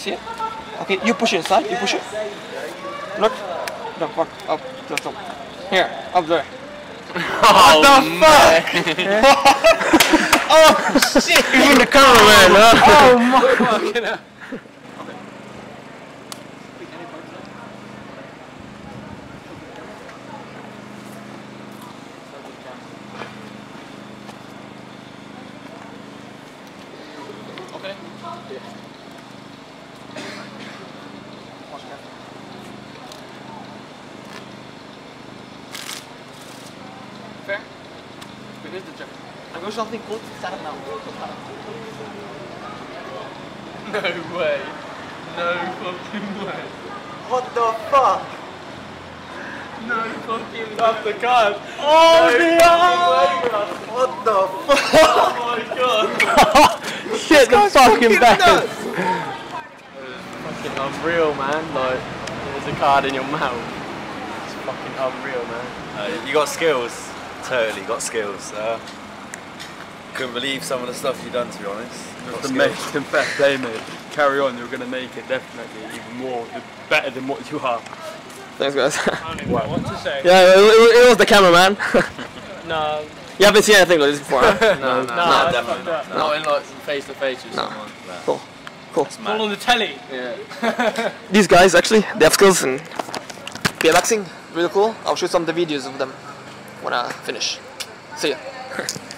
See it? Okay, you push it inside. You push it. Look. No, fuck. Up. No, stop. Here. Up there. Oh, what the fuck? oh shit! Even the cameraman, huh? Oh my fucking hell. Okay. Fair? But here's the joke. I got something called Start now. No way. No fucking way. What the fuck? No fucking Off the card. Oh, no! What the fuck? Oh my god. Shit, the fucking best. Fucking unreal, man. Like, there's a card in your mouth. It's fucking unreal, man. Uh, you got skills. Totally got skills. Uh, couldn't believe some of the stuff you've done, to be honest. Got the skills. make confess they made. Carry on, you're going to make it definitely even more, better than what you are. Thanks, guys. I don't even know what to say. yeah, it, it, it was the cameraman. No, you haven't seen anything like this before, huh? No, no, no, no, that's definitely fucked not. up. No. in like face to face with No. someone. Cool. Cool. It's all on the telly. Yeah. These guys, actually, they have skills in BMXing. Really cool. I'll shoot some of the videos of them when I finish. See ya.